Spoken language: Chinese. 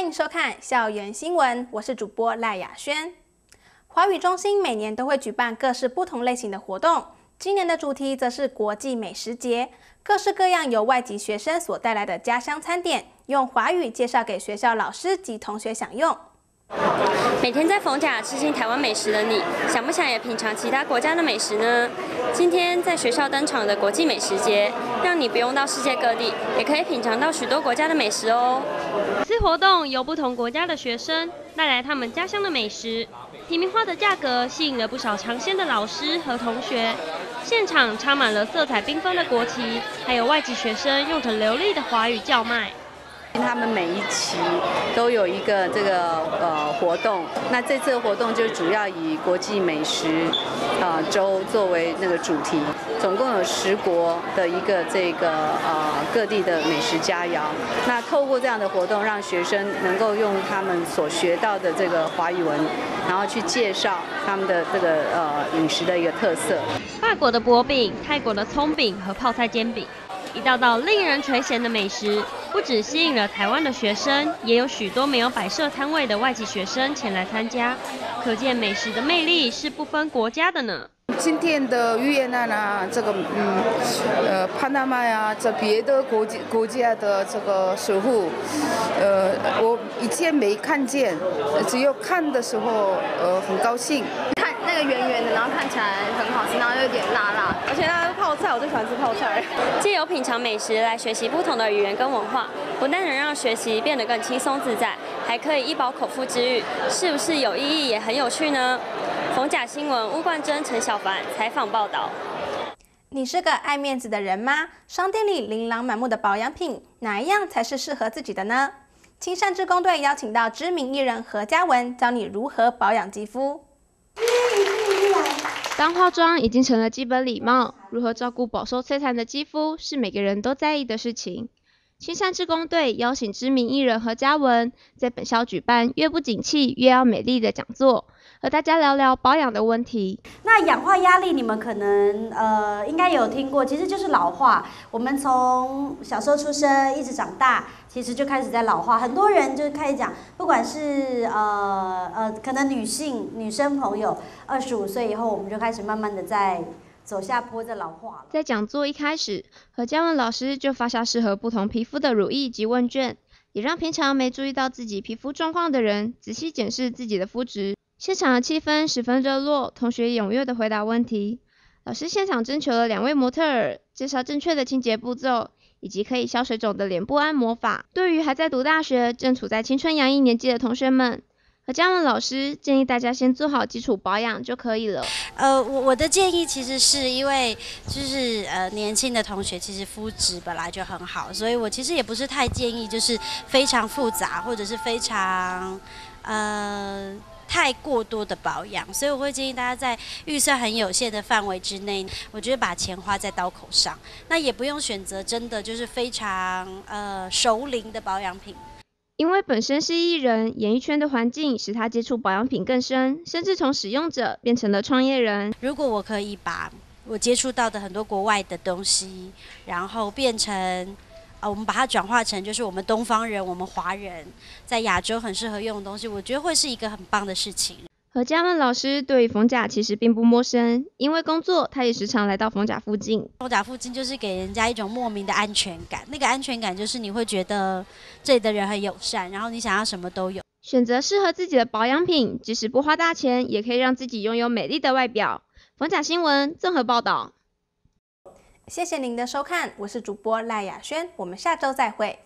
欢迎收看校园新闻，我是主播赖雅轩。华语中心每年都会举办各式不同类型的活动，今年的主题则是国际美食节，各式各样由外籍学生所带来的家乡餐点，用华语介绍给学校老师及同学享用。每天在逢甲吃尽台湾美食的你，想不想也品尝其他国家的美食呢？今天在学校登场的国际美食节，让你不用到世界各地，也可以品尝到许多国家的美食哦。此活动由不同国家的学生带来他们家乡的美食，平民化的价格吸引了不少尝鲜的老师和同学。现场插满了色彩缤纷的国旗，还有外籍学生用着流利的华语叫卖。他们每一期都有一个这个呃活动，那这次活动就主要以国际美食呃周作为那个主题，总共有十国的一个这个呃各地的美食佳肴。那透过这样的活动，让学生能够用他们所学到的这个华语文，然后去介绍他们的这个呃饮食的一个特色。法国的薄饼、泰国的葱饼和泡菜煎饼。一道道令人垂涎的美食，不只吸引了台湾的学生，也有许多没有摆设摊位的外籍学生前来参加。可见美食的魅力是不分国家的呢。今天的越南啊，这个嗯呃，帕纳麦啊，这别的国家国家的这个食物，呃，我以前没看见，只有看的时候，呃，很高兴。看那个圆圆的，然后看起来很好吃，然后又有点辣辣，而且那个泡菜，我最喜欢吃泡菜。借由品尝美食来学习不同的语言跟文化，不但能让学习变得更轻松自在，还可以一饱口腹之欲，是不是有意义也很有趣呢？逢甲新闻吴冠珍、陈小凡采访报道。你是个爱面子的人吗？商店里琳琅满目的保养品，哪一样才是适合自己的呢？青山志工队邀请到知名艺人何嘉文，教你如何保养肌肤。当化妆已经成了基本礼貌，如何照顾饱受摧残的肌肤是每个人都在意的事情。青山志工队邀请知名艺人何嘉文，在本校举办“越不景气越要美丽”的讲座。和大家聊聊保养的问题。那氧化压力，你们可能呃应该有听过，其实就是老化。我们从小时候出生一直长大，其实就开始在老化。很多人就开始讲，不管是呃可能女性女生朋友，二十五岁以后，我们就开始慢慢的在走下坡，在老化了。在讲座一开始，何嘉文老师就发下适合不同皮肤的乳液及问卷，也让平常没注意到自己皮肤状况的人仔细检视自己的肤质。现场的气氛十分热络，同学踊跃的回答问题。老师现场征求了两位模特儿，介绍正确的清洁步骤，以及可以消水肿的脸部按摩法。对于还在读大学、正处在青春洋溢年纪的同学们，何嘉文老师建议大家先做好基础保养就可以了。呃，我我的建议其实是因为就是呃年轻的同学其实肤质本来就很好，所以我其实也不是太建议就是非常复杂或者是非常呃。太过多的保养，所以我会建议大家在预算很有限的范围之内，我觉得把钱花在刀口上，那也不用选择真的就是非常呃熟龄的保养品。因为本身是艺人，演艺圈的环境使他接触保养品更深，甚至从使用者变成了创业人。如果我可以把我接触到的很多国外的东西，然后变成。啊，我们把它转化成就是我们东方人，我们华人在亚洲很适合用的东西，我觉得会是一个很棒的事情。何嘉文老师对逢甲其实并不陌生，因为工作他也时常来到逢甲附近。逢甲附近就是给人家一种莫名的安全感，那个安全感就是你会觉得这里的人很友善，然后你想要什么都有。选择适合自己的保养品，即使不花大钱，也可以让自己拥有美丽的外表。逢甲新闻综合报道。谢谢您的收看，我是主播赖雅轩，我们下周再会。